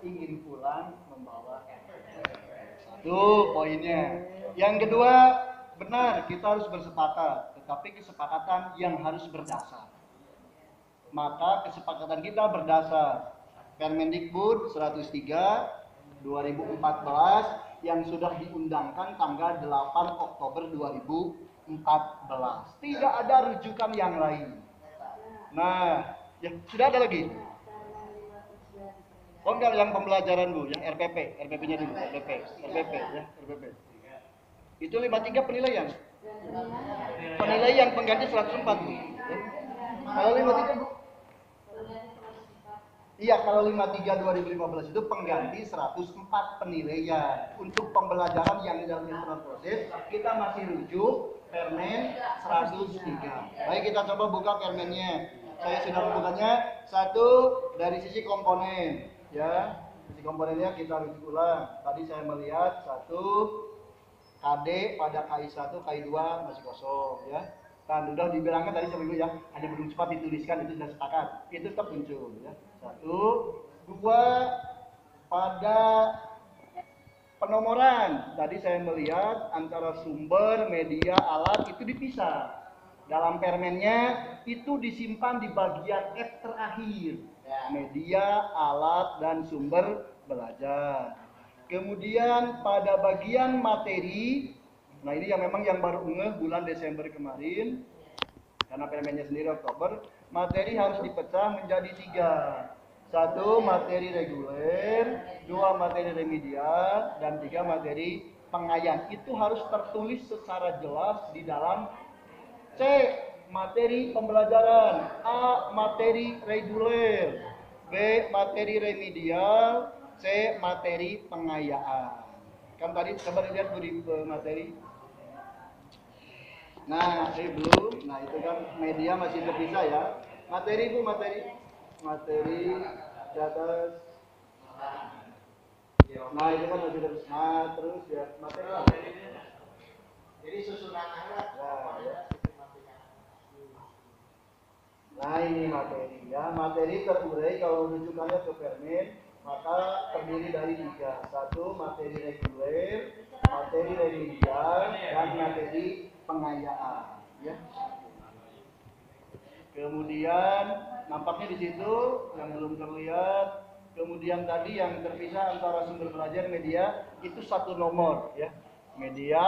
ingin pulang membawa Satu poinnya. Yang kedua, benar kita harus bersepakat, tetapi kesepakatan yang harus berdasar. Maka kesepakatan kita berdasar Permendikbud 103 2014 yang sudah diundangkan tanggal 8 Oktober 2014. Tidak ada rujukan yang lain. Nah, ya sudah ada lagi. Oh enggak yang pembelajaran Bu, yang RPP, RPP-nya dulu, RPP, RPP ya, RPP. Itu 53 penilaian. Penilaian pengganti 104 Bu. Ya. Kalau 53 Bu? Iya, kalau 53 2015 itu pengganti 104 penilaian. Untuk pembelajaran yang dalam internal proses, kita masih rujuk Permen 103. Baik, kita coba buka permennya. Saya sudah membukanya. Satu dari sisi komponen, ya. Sisi komponennya kita rujuk ulang. Tadi saya melihat satu KD pada KI1, KI2 masih kosong, ya. Dan sudah dibilangkan tadi sebelumnya ya, hanya belum cepat dituliskan itu sudah sepakat. Itu tetap muncul, ya. Satu, dua, pada penomoran. Tadi saya melihat antara sumber, media, alat itu dipisah. Dalam permennya itu disimpan di bagian F terakhir. Media, alat, dan sumber belajar. Kemudian pada bagian materi, nah ini yang memang yang baru ngeh bulan Desember kemarin, karena permennya sendiri Oktober, materi harus dipecah menjadi tiga. Satu materi reguler, dua materi remedial, dan tiga materi pengayaan. Itu harus tertulis secara jelas di dalam C. Materi pembelajaran A. Materi reguler B. Materi remedial C. Materi pengayaan Kan tadi coba lihat di materi Nah, ini belum. Nah, itu kan media masih terpisah ya. Materi Bu, materi. Materi di atas. Nah, itu kan masih terpisah. Nah, terus ya materi. Jadi susunan alat. Nah, ya. Nah, ini materi ya. Materi terurai kalau rujukannya ke permen, maka terdiri dari tiga. Satu, materi reguler, materi remedial, dan materi pengayaan. Ya. Kemudian nampaknya di situ yang belum terlihat. Kemudian tadi yang terpisah antara sumber belajar media itu satu nomor ya. Media